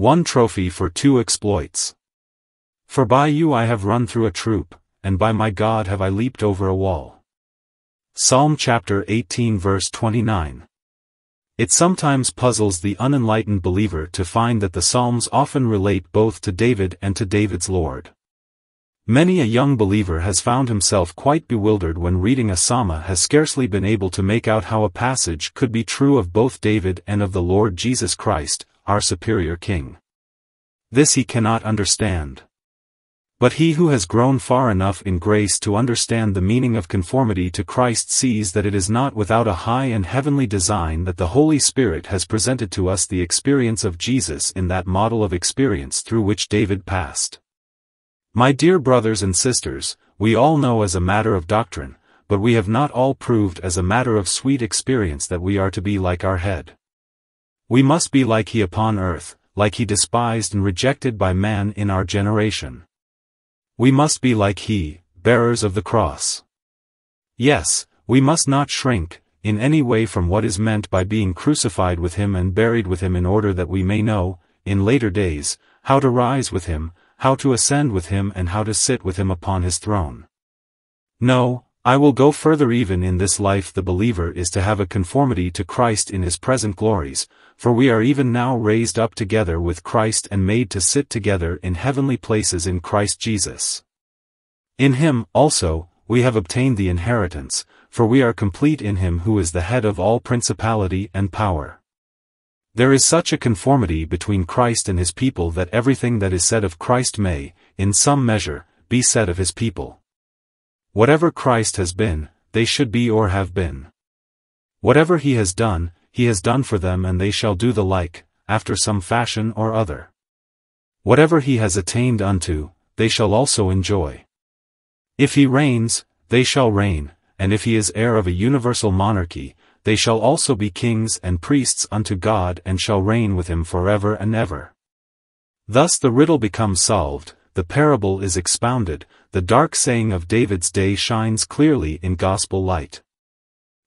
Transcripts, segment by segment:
one trophy for two exploits. For by you I have run through a troop, and by my God have I leaped over a wall. Psalm chapter 18 verse 29. It sometimes puzzles the unenlightened believer to find that the Psalms often relate both to David and to David's Lord. Many a young believer has found himself quite bewildered when reading a psalm has scarcely been able to make out how a passage could be true of both David and of the Lord Jesus Christ, our superior King. This he cannot understand. But he who has grown far enough in grace to understand the meaning of conformity to Christ sees that it is not without a high and heavenly design that the Holy Spirit has presented to us the experience of Jesus in that model of experience through which David passed. My dear brothers and sisters, we all know as a matter of doctrine, but we have not all proved as a matter of sweet experience that we are to be like our head. We must be like he upon earth, like he despised and rejected by man in our generation. We must be like he, bearers of the cross. Yes, we must not shrink, in any way from what is meant by being crucified with him and buried with him in order that we may know, in later days, how to rise with him, how to ascend with him and how to sit with him upon his throne. No, I will go further even in this life the believer is to have a conformity to Christ in his present glories, for we are even now raised up together with Christ and made to sit together in heavenly places in Christ Jesus. In him, also, we have obtained the inheritance, for we are complete in him who is the head of all principality and power. There is such a conformity between Christ and his people that everything that is said of Christ may, in some measure, be said of his people. Whatever Christ has been, they should be or have been. Whatever he has done, he has done for them and they shall do the like, after some fashion or other. Whatever he has attained unto, they shall also enjoy. If he reigns, they shall reign, and if he is heir of a universal monarchy, they shall also be kings and priests unto God and shall reign with him forever and ever. Thus the riddle becomes solved, the parable is expounded, the dark saying of David's day shines clearly in gospel light.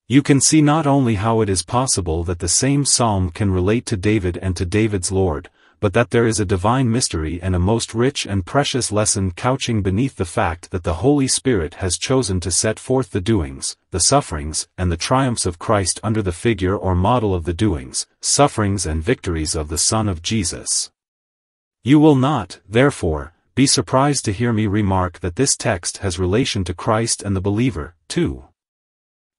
You can see not only how it is possible that the same psalm can relate to David and to David's Lord, but that there is a divine mystery and a most rich and precious lesson couching beneath the fact that the Holy Spirit has chosen to set forth the doings, the sufferings, and the triumphs of Christ under the figure or model of the doings, sufferings and victories of the Son of Jesse. You will not, therefore, be surprised to hear me remark that this text has relation to Christ and the believer, too.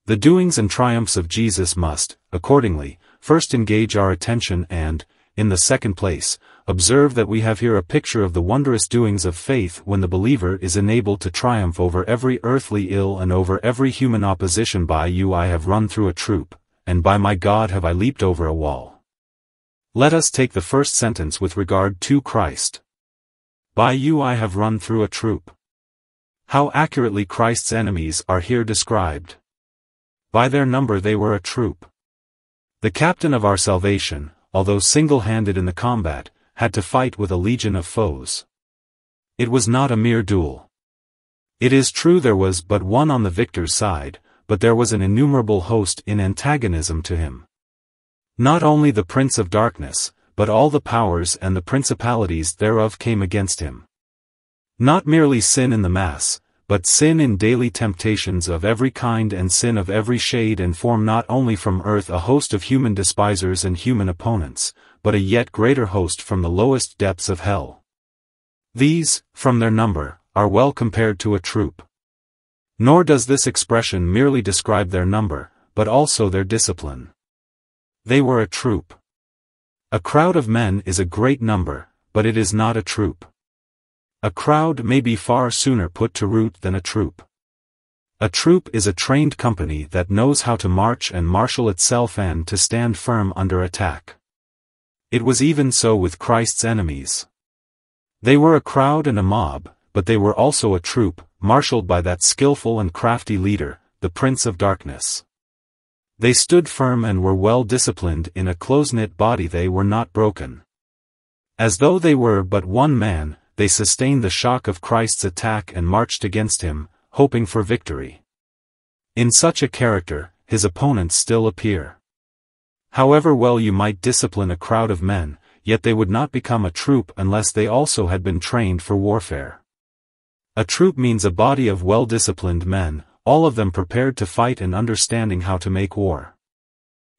The doings and triumphs of Jesus must, accordingly, first engage our attention and, in the second place, observe that we have here a picture of the wondrous doings of faith when the believer is enabled to triumph over every earthly ill and over every human opposition by you I have run through a troop, and by my God have I leaped over a wall. Let us take the first sentence with regard to Christ. By you I have run through a troop. How accurately Christ's enemies are here described. By their number they were a troop. The captain of our salvation, although single-handed in the combat, had to fight with a legion of foes. It was not a mere duel. It is true there was but one on the victor's side, but there was an innumerable host in antagonism to him. Not only the prince of darkness, but all the powers and the principalities thereof came against him. Not merely sin in the mass, but sin in daily temptations of every kind and sin of every shade and form not only from earth a host of human despisers and human opponents, but a yet greater host from the lowest depths of hell. These, from their number, are well compared to a troop. Nor does this expression merely describe their number, but also their discipline. They were a troop. A crowd of men is a great number, but it is not a troop. A crowd may be far sooner put to rout than a troop. A troop is a trained company that knows how to march and marshal itself and to stand firm under attack. It was even so with Christ's enemies. They were a crowd and a mob, but they were also a troop, marshaled by that skillful and crafty leader, the Prince of Darkness. They stood firm and were well disciplined in a close-knit body they were not broken. As though they were but one man, they sustained the shock of Christ's attack and marched against him, hoping for victory. In such a character, his opponents still appear. However well you might discipline a crowd of men, yet they would not become a troop unless they also had been trained for warfare. A troop means a body of well-disciplined men, all of them prepared to fight and understanding how to make war.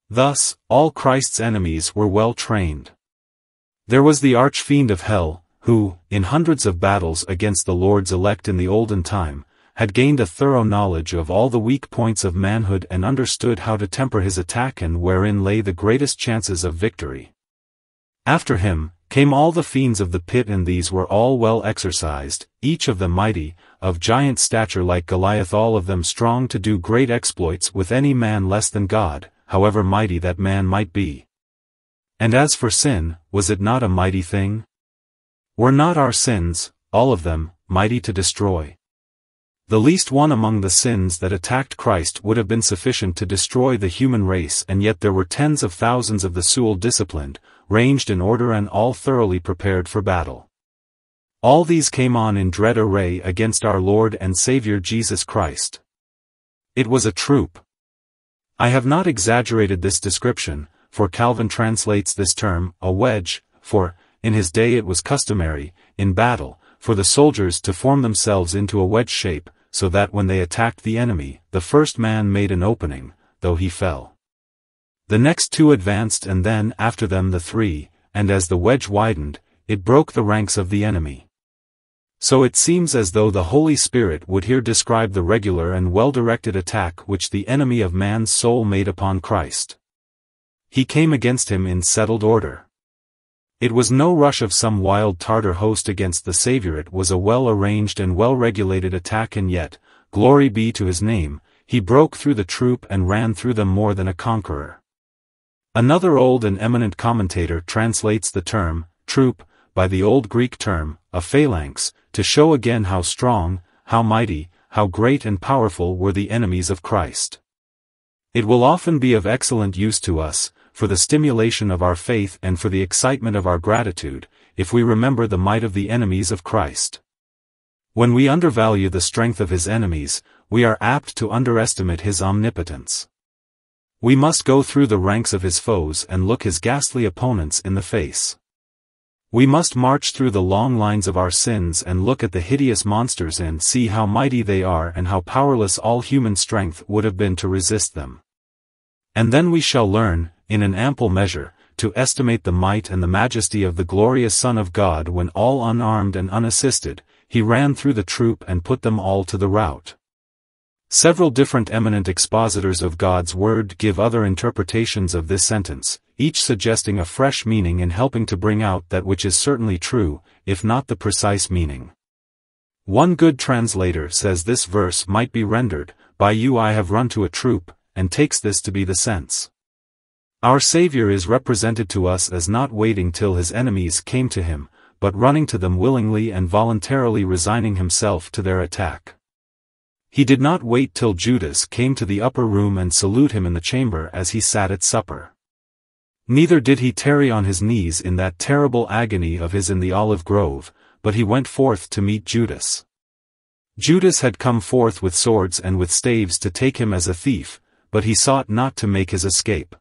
Thus, all Christ's enemies were well trained. There was the arch-fiend of hell, who, in hundreds of battles against the Lord's elect in the olden time, had gained a thorough knowledge of all the weak points of manhood and understood how to temper his attack and wherein lay the greatest chances of victory. After him, came all the fiends of the pit and these were all well exercised, each of them mighty, of giant stature like Goliath all of them strong to do great exploits with any man less than God, however mighty that man might be. And as for sin, was it not a mighty thing? Were not our sins, all of them, mighty to destroy? The least one among the sins that attacked Christ would have been sufficient to destroy the human race and yet there were tens of thousands of the Seul disciplined, ranged in order and all thoroughly prepared for battle. All these came on in dread array against our Lord and Savior Jesus Christ. It was a troop. I have not exaggerated this description, for Calvin translates this term, a wedge, for, in his day it was customary, in battle, for the soldiers to form themselves into a wedge shape, so that when they attacked the enemy, the first man made an opening, though he fell. The next two advanced and then after them the three, and as the wedge widened, it broke the ranks of the enemy. So it seems as though the Holy Spirit would here describe the regular and well-directed attack which the enemy of man's soul made upon Christ. He came against him in settled order. It was no rush of some wild Tartar host against the Savior it was a well-arranged and well-regulated attack and yet, glory be to his name, he broke through the troop and ran through them more than a conqueror. Another old and eminent commentator translates the term, troop, by the old Greek term, a phalanx, to show again how strong, how mighty, how great and powerful were the enemies of Christ. It will often be of excellent use to us, for the stimulation of our faith and for the excitement of our gratitude, if we remember the might of the enemies of Christ. When we undervalue the strength of his enemies, we are apt to underestimate his omnipotence. We must go through the ranks of his foes and look his ghastly opponents in the face. We must march through the long lines of our sins and look at the hideous monsters and see how mighty they are and how powerless all human strength would have been to resist them. And then we shall learn, in an ample measure, to estimate the might and the majesty of the glorious Son of God when all unarmed and unassisted, he ran through the troop and put them all to the rout. Several different eminent expositors of God's Word give other interpretations of this sentence, each suggesting a fresh meaning and helping to bring out that which is certainly true, if not the precise meaning. One good translator says this verse might be rendered, By you I have run to a troop, and takes this to be the sense. Our Savior is represented to us as not waiting till his enemies came to him, but running to them willingly and voluntarily resigning himself to their attack. He did not wait till Judas came to the upper room and salute him in the chamber as he sat at supper. Neither did he tarry on his knees in that terrible agony of his in the olive grove, but he went forth to meet Judas. Judas had come forth with swords and with staves to take him as a thief, but he sought not to make his escape.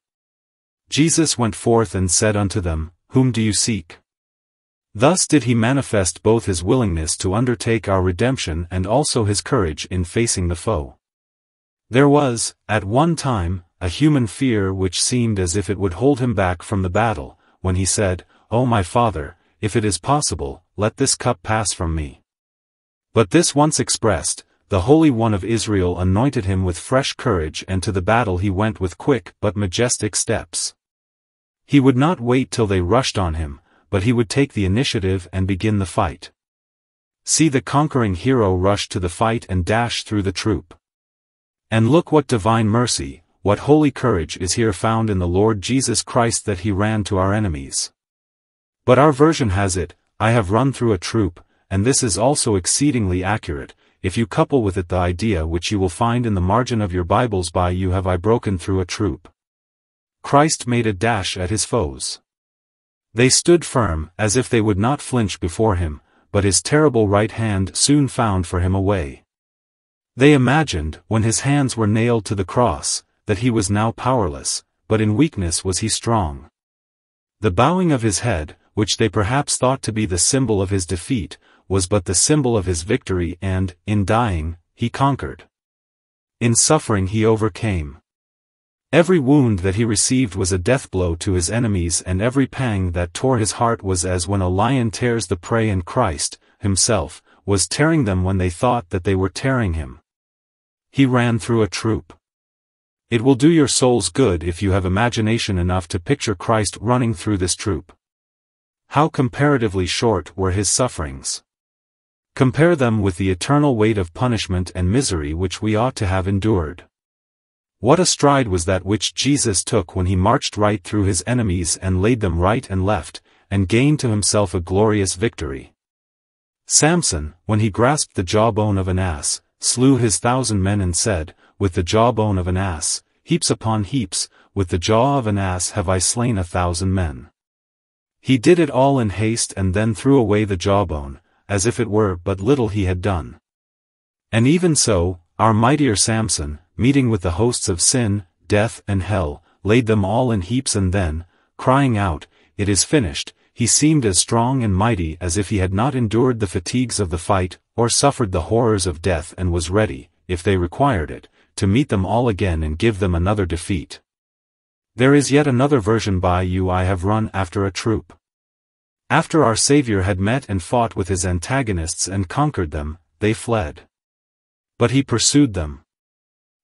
Jesus went forth and said unto them, Whom do you seek? Thus did he manifest both his willingness to undertake our redemption and also his courage in facing the foe. There was, at one time, a human fear which seemed as if it would hold him back from the battle, when he said, O my Father, if it is possible, let this cup pass from me. But this once expressed, the Holy One of Israel anointed him with fresh courage and to the battle he went with quick but majestic steps. He would not wait till they rushed on him, but he would take the initiative and begin the fight. See the conquering hero rush to the fight and dash through the troop. And look what divine mercy, what holy courage is here found in the Lord Jesus Christ that he ran to our enemies. But our version has it, I have run through a troop, and this is also exceedingly accurate, if you couple with it the idea which you will find in the margin of your Bibles by you have I broken through a troop. Christ made a dash at his foes. They stood firm, as if they would not flinch before him, but his terrible right hand soon found for him a way. They imagined, when his hands were nailed to the cross, that he was now powerless, but in weakness was he strong. The bowing of his head, which they perhaps thought to be the symbol of his defeat, was but the symbol of his victory and, in dying, he conquered. In suffering he overcame. Every wound that he received was a death blow to his enemies and every pang that tore his heart was as when a lion tears the prey and Christ, himself, was tearing them when they thought that they were tearing him. He ran through a troop. It will do your souls good if you have imagination enough to picture Christ running through this troop. How comparatively short were his sufferings. Compare them with the eternal weight of punishment and misery which we ought to have endured. What a stride was that which Jesus took when he marched right through his enemies and laid them right and left, and gained to himself a glorious victory. Samson, when he grasped the jawbone of an ass, slew his thousand men and said, With the jawbone of an ass, heaps upon heaps, with the jaw of an ass have I slain a thousand men. He did it all in haste and then threw away the jawbone, as if it were but little he had done. And even so, our mightier Samson, meeting with the hosts of sin, death and hell, laid them all in heaps and then, crying out, It is finished, he seemed as strong and mighty as if he had not endured the fatigues of the fight, or suffered the horrors of death and was ready, if they required it, to meet them all again and give them another defeat. There is yet another version by you I have run after a troop. After our Savior had met and fought with his antagonists and conquered them, they fled. But he pursued them.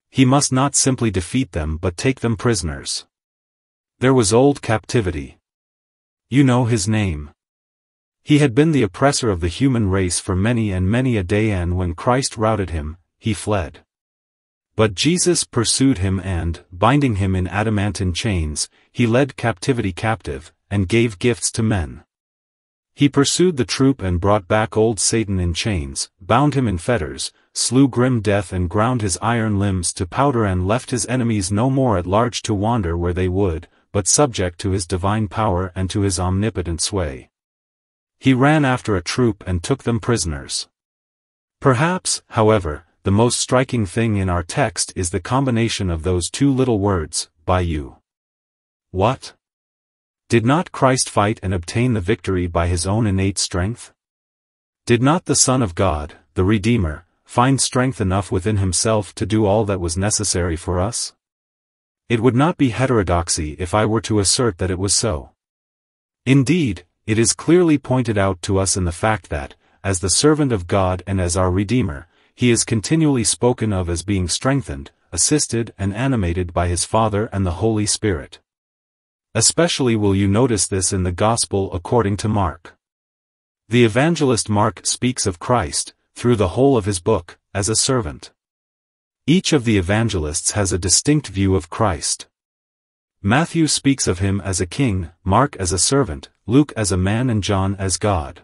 He must not simply defeat them but take them prisoners. There was old captivity. You know his name. He had been the oppressor of the human race for many and many a day and when Christ routed him, he fled. But Jesus pursued him and, binding him in adamantine chains, he led captivity captive, and gave gifts to men. He pursued the troop and brought back old Satan in chains, bound him in fetters, slew grim death and ground his iron limbs to powder and left his enemies no more at large to wander where they would, but subject to his divine power and to his omnipotent sway. He ran after a troop and took them prisoners. Perhaps, however, the most striking thing in our text is the combination of those two little words, by you. What? Did not Christ fight and obtain the victory by his own innate strength? Did not the Son of God, the Redeemer, find strength enough within himself to do all that was necessary for us? It would not be heterodoxy if I were to assert that it was so. Indeed, it is clearly pointed out to us in the fact that, as the servant of God and as our Redeemer, he is continually spoken of as being strengthened, assisted and animated by his Father and the Holy Spirit. Especially will you notice this in the Gospel according to Mark. The evangelist Mark speaks of Christ, through the whole of his book, as a servant. Each of the evangelists has a distinct view of Christ. Matthew speaks of him as a king, Mark as a servant, Luke as a man and John as God.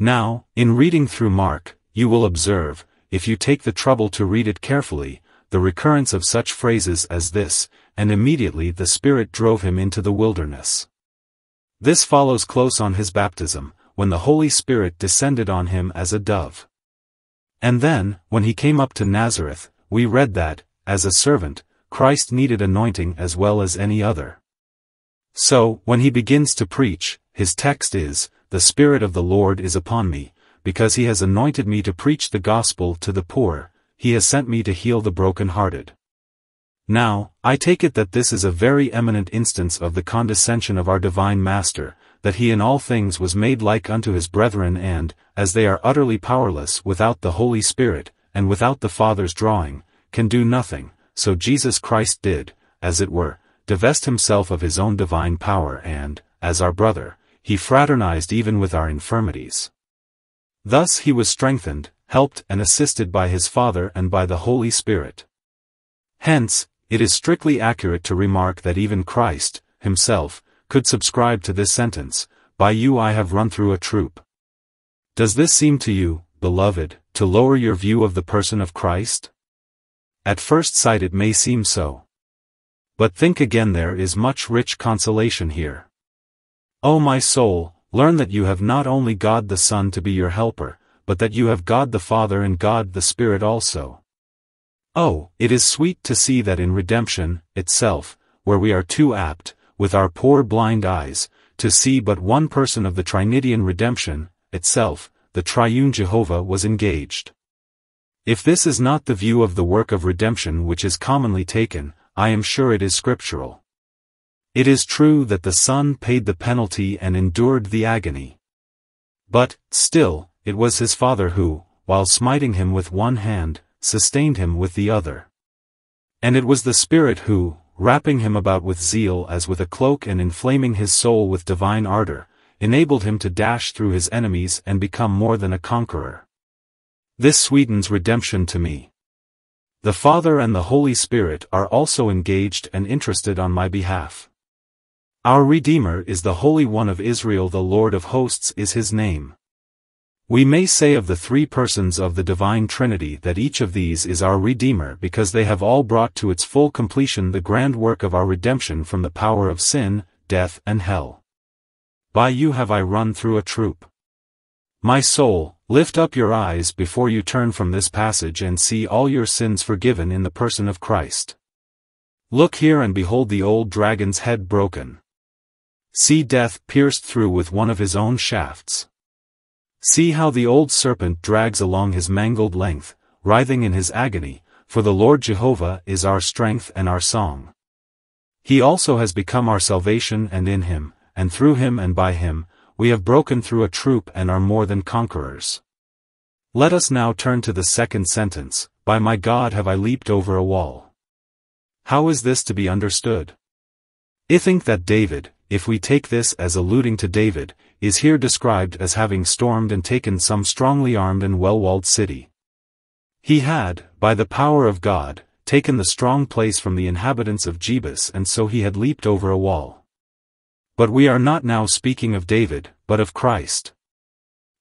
Now, in reading through Mark, you will observe, if you take the trouble to read it carefully, the recurrence of such phrases as this, and immediately the Spirit drove him into the wilderness. This follows close on his baptism, when the Holy Spirit descended on him as a dove. And then, when he came up to Nazareth, we read that, as a servant, Christ needed anointing as well as any other. So, when he begins to preach, his text is, The Spirit of the Lord is upon me, because he has anointed me to preach the gospel to the poor, he has sent me to heal the broken-hearted. Now, I take it that this is a very eminent instance of the condescension of our divine Master, that he in all things was made like unto his brethren and, as they are utterly powerless without the Holy Spirit, and without the Father's drawing, can do nothing, so Jesus Christ did, as it were, divest himself of his own divine power and, as our brother, he fraternized even with our infirmities. Thus he was strengthened, helped and assisted by his Father and by the Holy Spirit. Hence, it is strictly accurate to remark that even Christ, himself, could subscribe to this sentence, By you I have run through a troop. Does this seem to you, beloved, to lower your view of the person of Christ? At first sight it may seem so. But think again there is much rich consolation here. O my soul, learn that you have not only God the Son to be your helper, but that you have God the Father and God the Spirit also. Oh, it is sweet to see that in redemption, itself, where we are too apt, with our poor blind eyes, to see but one person of the Trinity in redemption, itself, the triune Jehovah was engaged. If this is not the view of the work of redemption which is commonly taken, I am sure it is scriptural. It is true that the Son paid the penalty and endured the agony. But, still, it was his Father who, while smiting him with one hand, sustained him with the other. And it was the Spirit who, wrapping him about with zeal as with a cloak and inflaming his soul with divine ardor, enabled him to dash through his enemies and become more than a conqueror. This sweetens redemption to me. The Father and the Holy Spirit are also engaged and interested on my behalf. Our Redeemer is the Holy One of Israel the Lord of hosts is his name. We may say of the three persons of the Divine Trinity that each of these is our Redeemer because they have all brought to its full completion the grand work of our redemption from the power of sin, death and hell. By you have I run through a troop. My soul, lift up your eyes before you turn from this passage and see all your sins forgiven in the person of Christ. Look here and behold the old dragon's head broken. See death pierced through with one of his own shafts. See how the old serpent drags along his mangled length, writhing in his agony, for the Lord Jehovah is our strength and our song. He also has become our salvation and in him, and through him and by him, we have broken through a troop and are more than conquerors. Let us now turn to the second sentence, By my God have I leaped over a wall. How is this to be understood? I think that David, if we take this as alluding to David, is here described as having stormed and taken some strongly armed and well-walled city. He had, by the power of God, taken the strong place from the inhabitants of Jebus and so he had leaped over a wall. But we are not now speaking of David, but of Christ.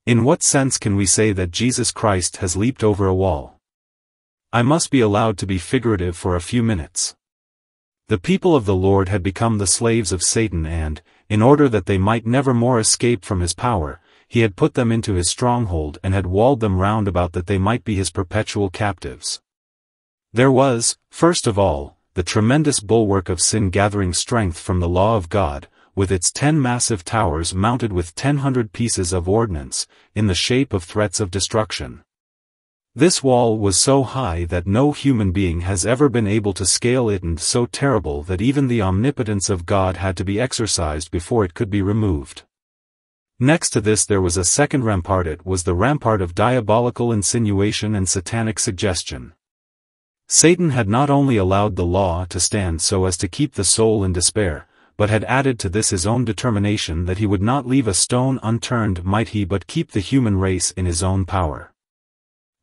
In what sense can we say that Jesus Christ has leaped over a wall? I must be allowed to be figurative for a few minutes. The people of the Lord had become the slaves of Satan and, in order that they might never more escape from his power, he had put them into his stronghold and had walled them round about that they might be his perpetual captives. There was, first of all, the tremendous bulwark of sin gathering strength from the law of God, with its ten massive towers mounted with ten hundred pieces of ordnance, in the shape of threats of destruction. This wall was so high that no human being has ever been able to scale it and so terrible that even the omnipotence of God had to be exercised before it could be removed. Next to this there was a second rampart it was the rampart of diabolical insinuation and satanic suggestion. Satan had not only allowed the law to stand so as to keep the soul in despair, but had added to this his own determination that he would not leave a stone unturned might he but keep the human race in his own power.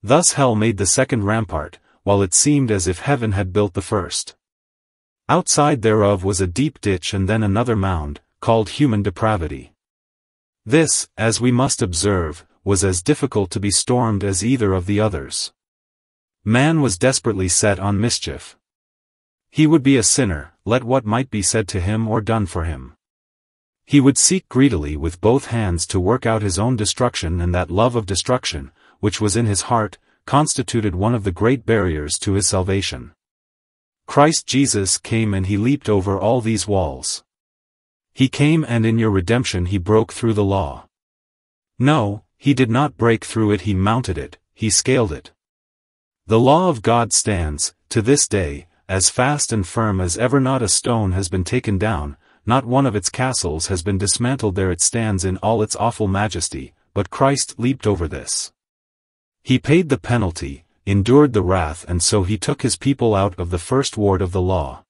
Thus hell made the second rampart, while it seemed as if heaven had built the first. Outside thereof was a deep ditch and then another mound, called human depravity. This, as we must observe, was as difficult to be stormed as either of the others. Man was desperately set on mischief. He would be a sinner, let what might be said to him or done for him. He would seek greedily with both hands to work out his own destruction and that love of destruction, which was in his heart, constituted one of the great barriers to his salvation. Christ Jesus came and he leaped over all these walls. He came and in your redemption he broke through the law. No, he did not break through it he mounted it, he scaled it. The law of God stands, to this day, as fast and firm as ever not a stone has been taken down, not one of its castles has been dismantled there it stands in all its awful majesty, but Christ leaped over this. He paid the penalty, endured the wrath and so he took his people out of the first ward of the law.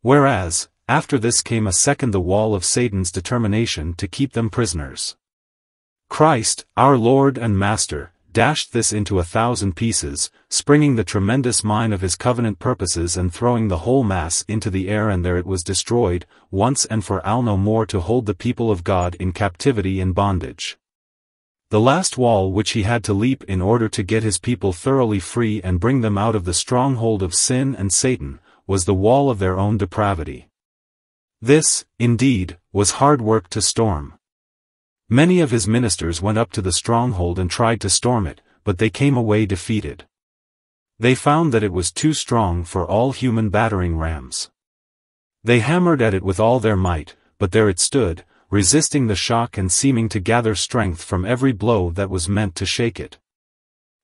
Whereas, after this came a second the wall of Satan's determination to keep them prisoners. Christ, our Lord and Master, dashed this into a thousand pieces, springing the tremendous mine of his covenant purposes and throwing the whole mass into the air and there it was destroyed, once and for all no more to hold the people of God in captivity and bondage. The last wall which he had to leap in order to get his people thoroughly free and bring them out of the stronghold of sin and Satan, was the wall of their own depravity. This, indeed, was hard work to storm. Many of his ministers went up to the stronghold and tried to storm it, but they came away defeated. They found that it was too strong for all human battering rams. They hammered at it with all their might, but there it stood, resisting the shock and seeming to gather strength from every blow that was meant to shake it.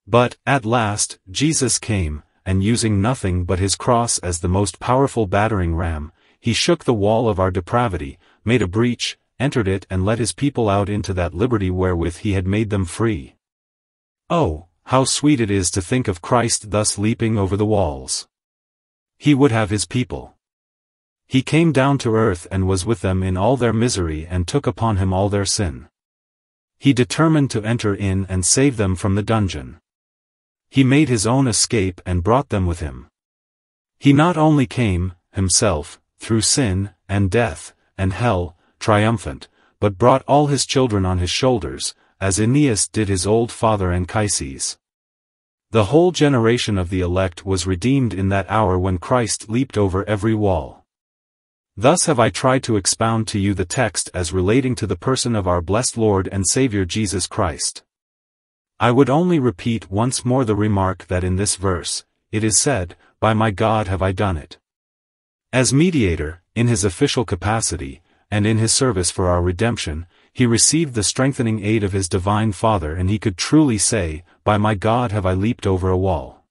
But, at last, Jesus came, and using nothing but his cross as the most powerful battering ram, he shook the wall of our depravity, made a breach, entered it and let his people out into that liberty wherewith he had made them free. Oh, how sweet it is to think of Christ thus leaping over the walls. He would have his people. He came down to earth and was with them in all their misery and took upon him all their sin. He determined to enter in and save them from the dungeon. He made his own escape and brought them with him. He not only came, himself, through sin, and death, and hell, triumphant, but brought all his children on his shoulders, as Aeneas did his old father Anchises. The whole generation of the elect was redeemed in that hour when Christ leaped over every wall. Thus have I tried to expound to you the text as relating to the person of our blessed Lord and Saviour Jesus Christ. I would only repeat once more the remark that in this verse, it is said, By my God have I done it. As mediator, in his official capacity, and in his service for our redemption, he received the strengthening aid of his divine Father and he could truly say, By my God have I leaped over a wall.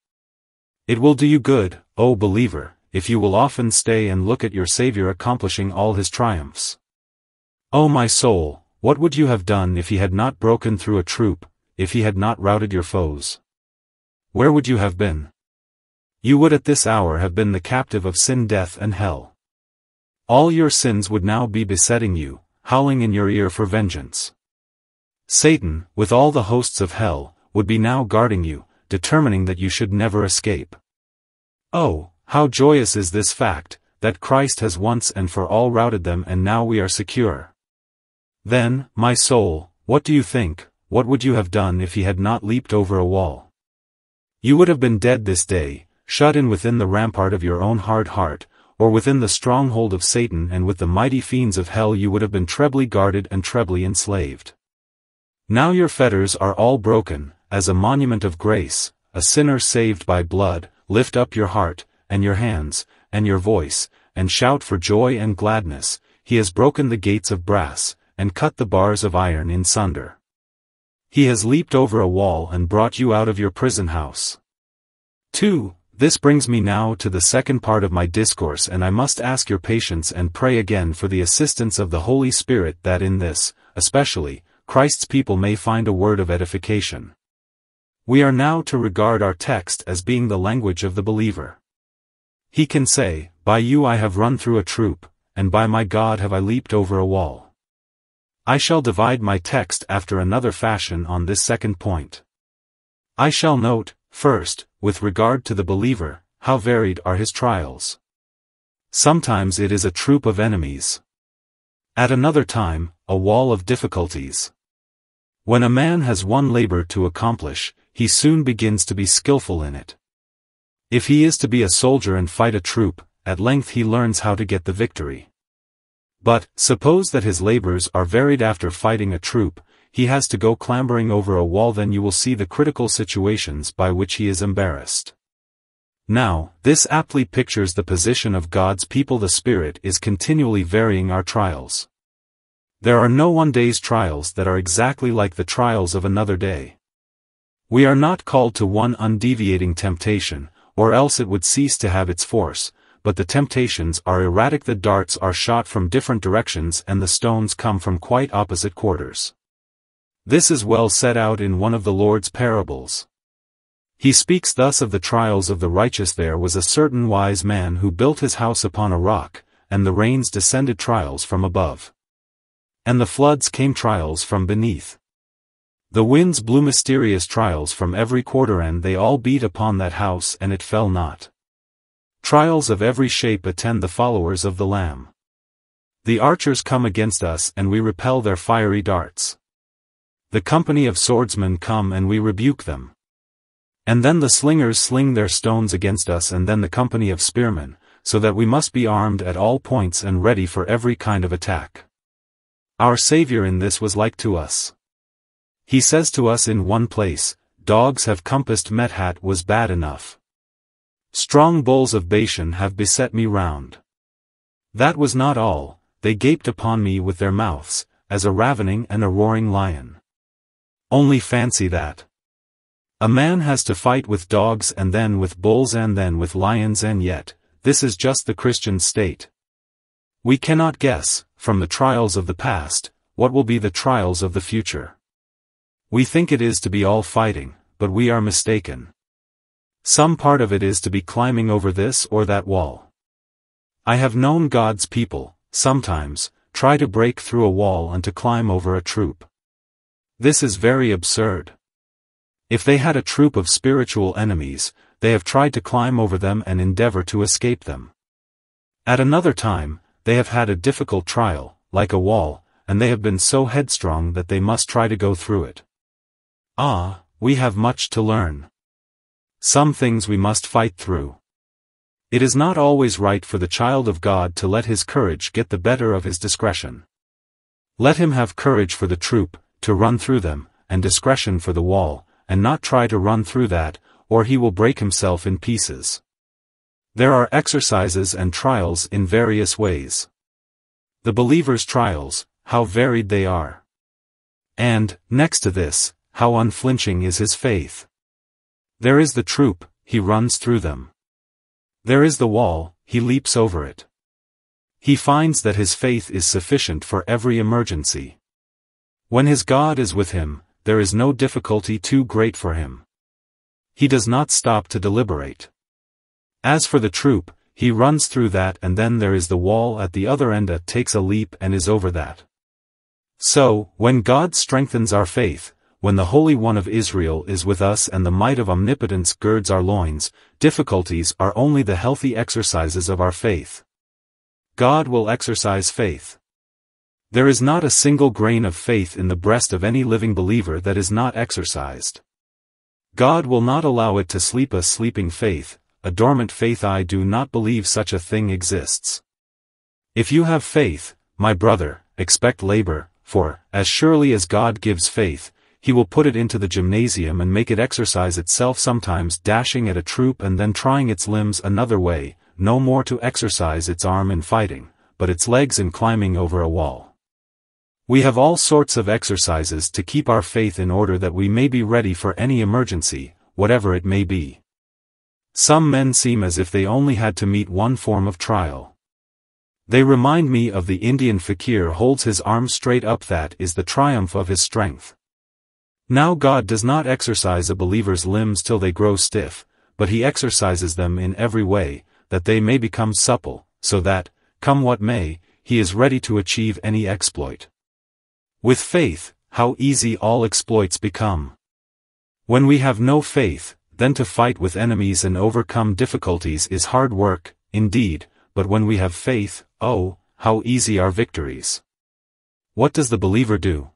It will do you good, O believer, if you will often stay and look at your Savior accomplishing all his triumphs. O my soul, what would you have done if he had not broken through a troop, if he had not routed your foes? Where would you have been? You would at this hour have been the captive of sin death and hell. All your sins would now be besetting you, howling in your ear for vengeance. Satan, with all the hosts of hell, would be now guarding you, determining that you should never escape. Oh, how joyous is this fact, that Christ has once and for all routed them and now we are secure. Then, my soul, what do you think, what would you have done if he had not leaped over a wall? You would have been dead this day, shut in within the rampart of your own hard heart, or within the stronghold of Satan and with the mighty fiends of hell you would have been trebly guarded and trebly enslaved. Now your fetters are all broken, as a monument of grace, a sinner saved by blood, lift up your heart, and your hands, and your voice, and shout for joy and gladness, he has broken the gates of brass, and cut the bars of iron in sunder. He has leaped over a wall and brought you out of your prison house. 2. This brings me now to the second part of my discourse and I must ask your patience and pray again for the assistance of the Holy Spirit that in this, especially, Christ's people may find a word of edification. We are now to regard our text as being the language of the believer. He can say, By you I have run through a troop, and by my God have I leaped over a wall. I shall divide my text after another fashion on this second point. I shall note, first, with regard to the believer, how varied are his trials. Sometimes it is a troop of enemies. At another time, a wall of difficulties. When a man has one labor to accomplish, he soon begins to be skillful in it. If he is to be a soldier and fight a troop, at length he learns how to get the victory. But, suppose that his labors are varied after fighting a troop, he has to go clambering over a wall then you will see the critical situations by which he is embarrassed. Now, this aptly pictures the position of God's people the Spirit is continually varying our trials. There are no one day's trials that are exactly like the trials of another day. We are not called to one undeviating temptation, or else it would cease to have its force, but the temptations are erratic the darts are shot from different directions and the stones come from quite opposite quarters. This is well set out in one of the Lord's parables. He speaks thus of the trials of the righteous there was a certain wise man who built his house upon a rock, and the rains descended trials from above. And the floods came trials from beneath. The winds blew mysterious trials from every quarter and they all beat upon that house and it fell not. Trials of every shape attend the followers of the Lamb. The archers come against us and we repel their fiery darts. The company of swordsmen come and we rebuke them. And then the slingers sling their stones against us and then the company of spearmen, so that we must be armed at all points and ready for every kind of attack. Our Savior in this was like to us. He says to us in one place, Dogs have compassed Methat was bad enough. Strong bulls of Bashan have beset me round. That was not all, they gaped upon me with their mouths, as a ravening and a roaring lion. Only fancy that. A man has to fight with dogs and then with bulls and then with lions and yet, this is just the Christian state. We cannot guess, from the trials of the past, what will be the trials of the future. We think it is to be all fighting, but we are mistaken. Some part of it is to be climbing over this or that wall. I have known God's people, sometimes, try to break through a wall and to climb over a troop. This is very absurd. If they had a troop of spiritual enemies, they have tried to climb over them and endeavor to escape them. At another time, they have had a difficult trial, like a wall, and they have been so headstrong that they must try to go through it. Ah, we have much to learn. Some things we must fight through. It is not always right for the child of God to let his courage get the better of his discretion. Let him have courage for the troop, to run through them, and discretion for the wall, and not try to run through that, or he will break himself in pieces. There are exercises and trials in various ways. The believer's trials, how varied they are. And, next to this, how unflinching is his faith. There is the troop, he runs through them. There is the wall, he leaps over it. He finds that his faith is sufficient for every emergency. When his God is with him, there is no difficulty too great for him. He does not stop to deliberate. As for the troop, he runs through that and then there is the wall at the other end that takes a leap and is over that. So, when God strengthens our faith, when the Holy One of Israel is with us and the might of omnipotence girds our loins, difficulties are only the healthy exercises of our faith. God will exercise faith. There is not a single grain of faith in the breast of any living believer that is not exercised. God will not allow it to sleep a sleeping faith, a dormant faith I do not believe such a thing exists. If you have faith, my brother, expect labor, for, as surely as God gives faith, he will put it into the gymnasium and make it exercise itself sometimes dashing at a troop and then trying its limbs another way, no more to exercise its arm in fighting, but its legs in climbing over a wall. We have all sorts of exercises to keep our faith in order that we may be ready for any emergency, whatever it may be. Some men seem as if they only had to meet one form of trial. They remind me of the Indian fakir holds his arm straight up that is the triumph of his strength. Now God does not exercise a believer's limbs till they grow stiff, but he exercises them in every way, that they may become supple, so that, come what may, he is ready to achieve any exploit. With faith, how easy all exploits become. When we have no faith, then to fight with enemies and overcome difficulties is hard work, indeed, but when we have faith, oh, how easy are victories. What does the believer do?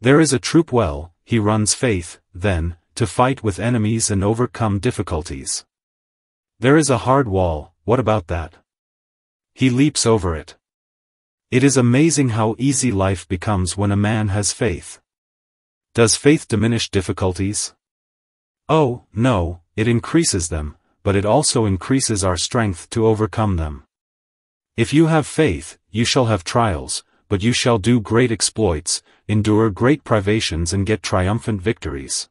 There is a troop well, he runs faith, then, to fight with enemies and overcome difficulties. There is a hard wall, what about that? He leaps over it. It is amazing how easy life becomes when a man has faith. Does faith diminish difficulties? Oh, no, it increases them, but it also increases our strength to overcome them. If you have faith, you shall have trials, but you shall do great exploits, endure great privations and get triumphant victories.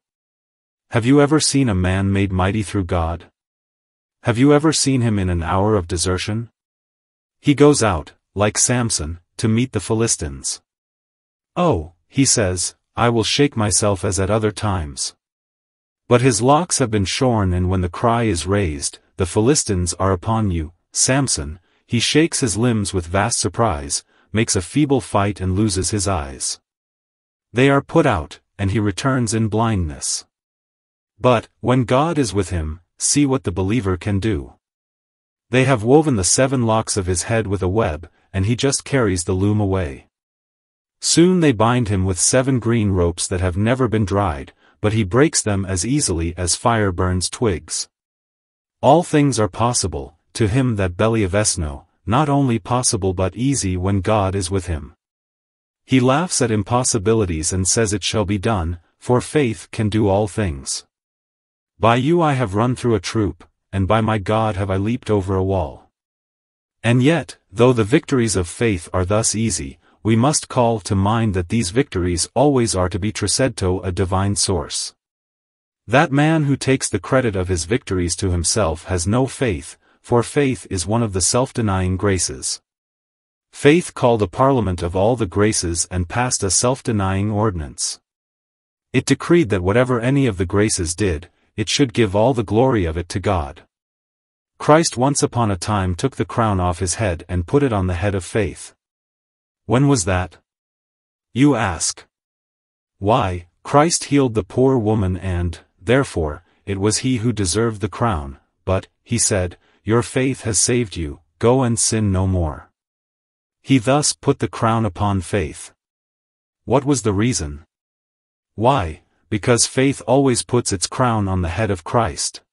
Have you ever seen a man made mighty through God? Have you ever seen him in an hour of desertion? He goes out, like Samson, to meet the Philistines. Oh, he says, I will shake myself as at other times. But his locks have been shorn and when the cry is raised, the Philistines are upon you, Samson, he shakes his limbs with vast surprise, makes a feeble fight and loses his eyes. They are put out, and he returns in blindness. But, when God is with him, see what the believer can do. They have woven the seven locks of his head with a web, and he just carries the loom away. Soon they bind him with seven green ropes that have never been dried, but he breaks them as easily as fire burns twigs. All things are possible, to him that belly of Esno, not only possible but easy when God is with him. He laughs at impossibilities and says it shall be done, for faith can do all things. By you I have run through a troop, and by my God have I leaped over a wall. And yet, though the victories of faith are thus easy, we must call to mind that these victories always are to be tracedto a divine source. That man who takes the credit of his victories to himself has no faith, for faith is one of the self-denying graces. Faith called a parliament of all the graces and passed a self-denying ordinance. It decreed that whatever any of the graces did, it should give all the glory of it to God. Christ once upon a time took the crown off his head and put it on the head of faith. When was that? You ask. Why, Christ healed the poor woman and, therefore, it was he who deserved the crown, but, he said, Your faith has saved you, go and sin no more. He thus put the crown upon faith. What was the reason? Why, because faith always puts its crown on the head of Christ.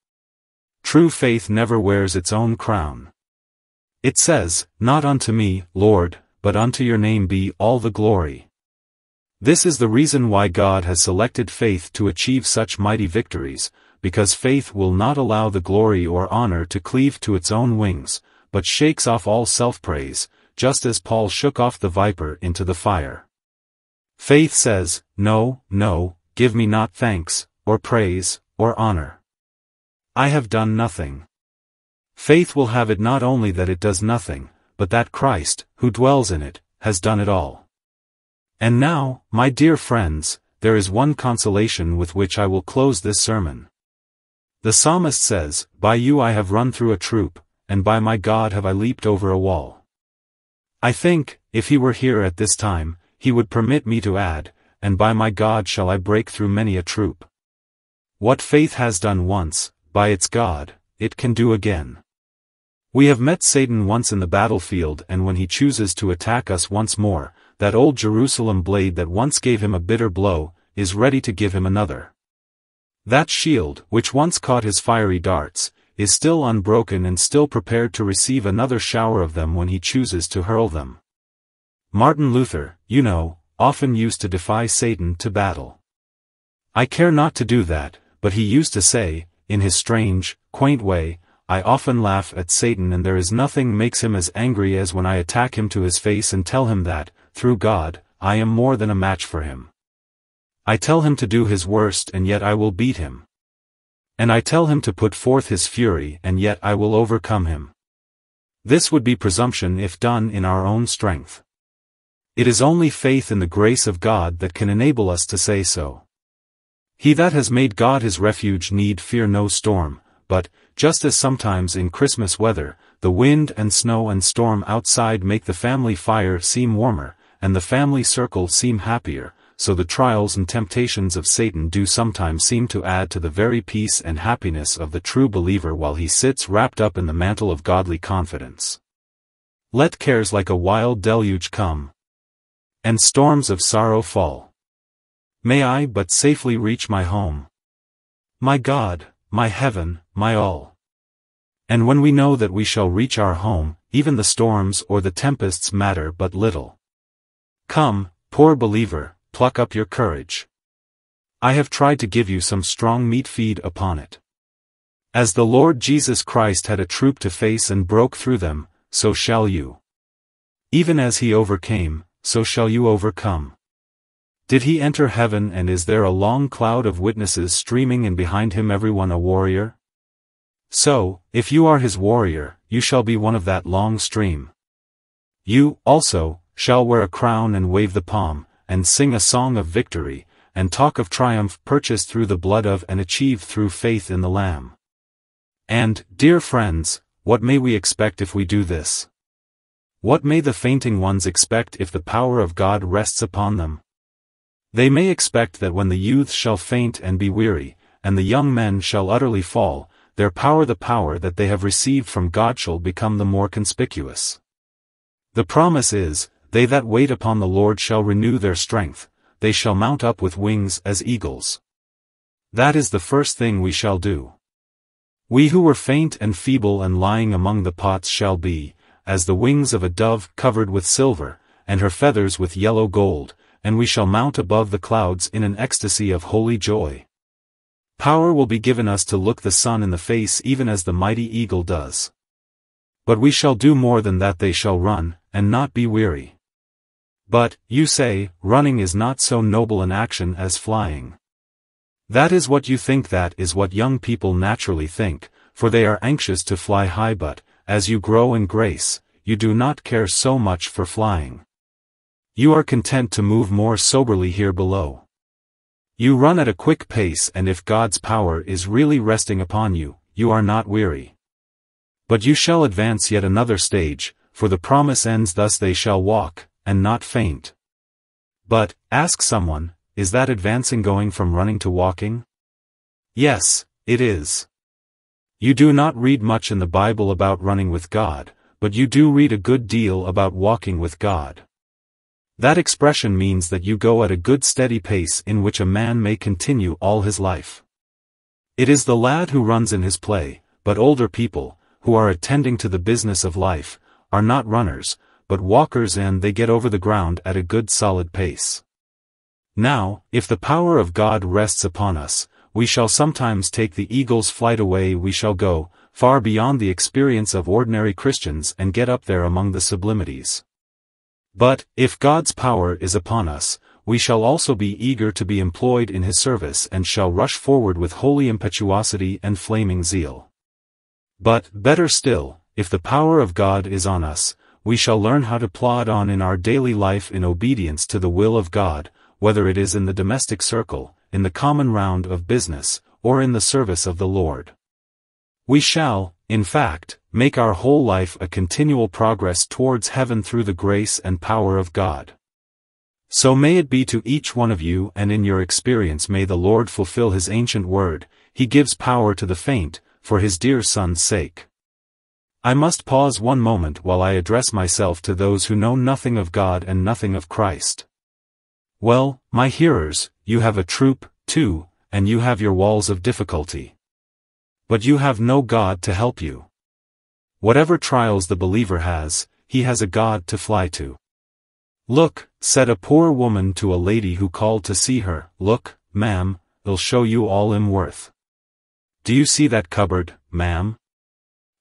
True faith never wears its own crown. It says, Not unto me, Lord, but unto your name be all the glory. This is the reason why God has selected faith to achieve such mighty victories, because faith will not allow the glory or honor to cleave to its own wings, but shakes off all self-praise, just as Paul shook off the viper into the fire. Faith says, No, no, give me not thanks, or praise, or honor. I have done nothing. Faith will have it not only that it does nothing, but that Christ, who dwells in it, has done it all. And now, my dear friends, there is one consolation with which I will close this sermon. The psalmist says, By you I have run through a troop, and by my God have I leaped over a wall. I think, if he were here at this time, he would permit me to add, and by my God shall I break through many a troop. What faith has done once, by its God, it can do again. We have met Satan once in the battlefield and when he chooses to attack us once more, that old Jerusalem blade that once gave him a bitter blow, is ready to give him another. That shield, which once caught his fiery darts, is still unbroken and still prepared to receive another shower of them when he chooses to hurl them. Martin Luther, you know, often used to defy Satan to battle. I care not to do that, but he used to say, in his strange, quaint way, I often laugh at Satan and there is nothing makes him as angry as when I attack him to his face and tell him that, through God, I am more than a match for him. I tell him to do his worst and yet I will beat him. And I tell him to put forth his fury and yet I will overcome him. This would be presumption if done in our own strength. It is only faith in the grace of God that can enable us to say so. He that has made God his refuge need fear no storm, but, just as sometimes in Christmas weather, the wind and snow and storm outside make the family fire seem warmer, and the family circle seem happier, so the trials and temptations of Satan do sometimes seem to add to the very peace and happiness of the true believer while he sits wrapped up in the mantle of godly confidence. Let cares like a wild deluge come. And storms of sorrow fall. May I but safely reach my home. My God, my heaven, my all. And when we know that we shall reach our home, even the storms or the tempests matter but little. Come, poor believer, pluck up your courage. I have tried to give you some strong meat feed upon it. As the Lord Jesus Christ had a troop to face and broke through them, so shall you. Even as he overcame, so shall you overcome. Did he enter heaven and is there a long cloud of witnesses streaming and behind him everyone a warrior? So, if you are his warrior, you shall be one of that long stream. You, also, shall wear a crown and wave the palm, and sing a song of victory, and talk of triumph purchased through the blood of and achieved through faith in the Lamb. And, dear friends, what may we expect if we do this? What may the fainting ones expect if the power of God rests upon them? They may expect that when the youth shall faint and be weary, and the young men shall utterly fall, their power the power that they have received from God shall become the more conspicuous. The promise is, They that wait upon the Lord shall renew their strength, they shall mount up with wings as eagles. That is the first thing we shall do. We who were faint and feeble and lying among the pots shall be, as the wings of a dove covered with silver, and her feathers with yellow gold, and we shall mount above the clouds in an ecstasy of holy joy. Power will be given us to look the sun in the face even as the mighty eagle does. But we shall do more than that they shall run, and not be weary. But, you say, running is not so noble an action as flying. That is what you think that is what young people naturally think, for they are anxious to fly high but, as you grow in grace, you do not care so much for flying. You are content to move more soberly here below. You run at a quick pace and if God's power is really resting upon you, you are not weary. But you shall advance yet another stage, for the promise ends thus they shall walk, and not faint. But, ask someone, is that advancing going from running to walking? Yes, it is. You do not read much in the Bible about running with God, but you do read a good deal about walking with God. That expression means that you go at a good steady pace in which a man may continue all his life. It is the lad who runs in his play, but older people, who are attending to the business of life, are not runners, but walkers and they get over the ground at a good solid pace. Now, if the power of God rests upon us, we shall sometimes take the eagle's flight away we shall go, far beyond the experience of ordinary Christians and get up there among the sublimities. But, if God's power is upon us, we shall also be eager to be employed in his service and shall rush forward with holy impetuosity and flaming zeal. But, better still, if the power of God is on us, we shall learn how to plod on in our daily life in obedience to the will of God, whether it is in the domestic circle, in the common round of business, or in the service of the Lord. We shall, in fact, make our whole life a continual progress towards heaven through the grace and power of God. So may it be to each one of you and in your experience may the Lord fulfill his ancient word, he gives power to the faint, for his dear son's sake. I must pause one moment while I address myself to those who know nothing of God and nothing of Christ. Well, my hearers, you have a troop, too, and you have your walls of difficulty. But you have no God to help you. Whatever trials the believer has, he has a God to fly to. Look, said a poor woman to a lady who called to see her, look, ma'am, I'll show you all I'm worth. Do you see that cupboard, ma'am?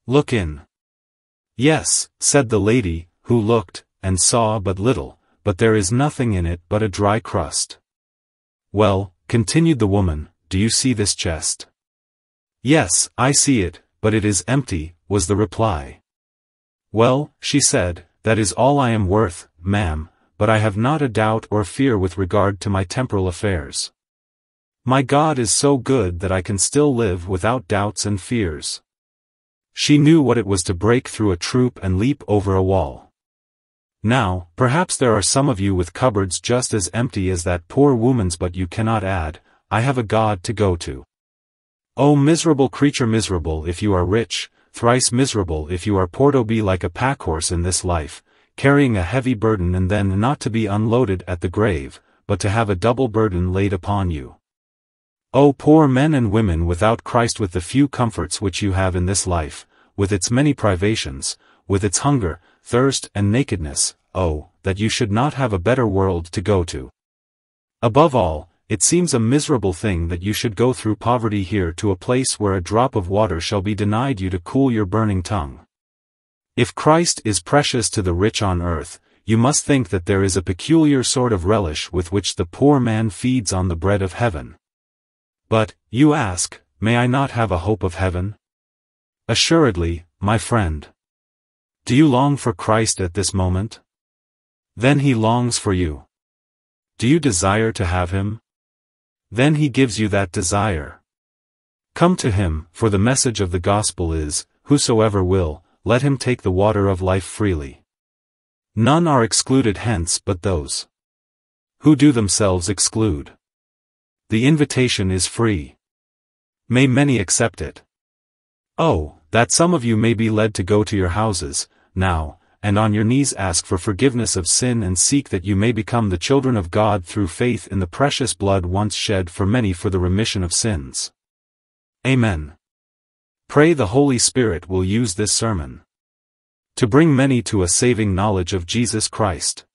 Look in. Yes, said the lady, who looked, and saw but little, but there is nothing in it but a dry crust. Well, continued the woman, do you see this chest? Yes, I see it, but it is empty, was the reply. Well, she said, that is all I am worth, ma'am, but I have not a doubt or fear with regard to my temporal affairs. My God is so good that I can still live without doubts and fears. She knew what it was to break through a troop and leap over a wall. Now, perhaps there are some of you with cupboards just as empty as that poor woman's but you cannot add, I have a God to go to. O miserable creature miserable if you are rich, thrice miserable if you are poor to be like a packhorse in this life, carrying a heavy burden and then not to be unloaded at the grave, but to have a double burden laid upon you. O poor men and women without Christ with the few comforts which you have in this life, with its many privations, with its hunger, thirst and nakedness, oh, that you should not have a better world to go to. Above all, it seems a miserable thing that you should go through poverty here to a place where a drop of water shall be denied you to cool your burning tongue. If Christ is precious to the rich on earth, you must think that there is a peculiar sort of relish with which the poor man feeds on the bread of heaven. But, you ask, may I not have a hope of heaven? Assuredly, my friend. Do you long for Christ at this moment? Then he longs for you. Do you desire to have him? Then he gives you that desire. Come to him, for the message of the gospel is, Whosoever will, let him take the water of life freely. None are excluded hence but those who do themselves exclude. The invitation is free. May many accept it. Oh, that some of you may be led to go to your houses, now, and on your knees ask for forgiveness of sin and seek that you may become the children of God through faith in the precious blood once shed for many for the remission of sins. Amen. Pray the Holy Spirit will use this sermon to bring many to a saving knowledge of Jesus Christ.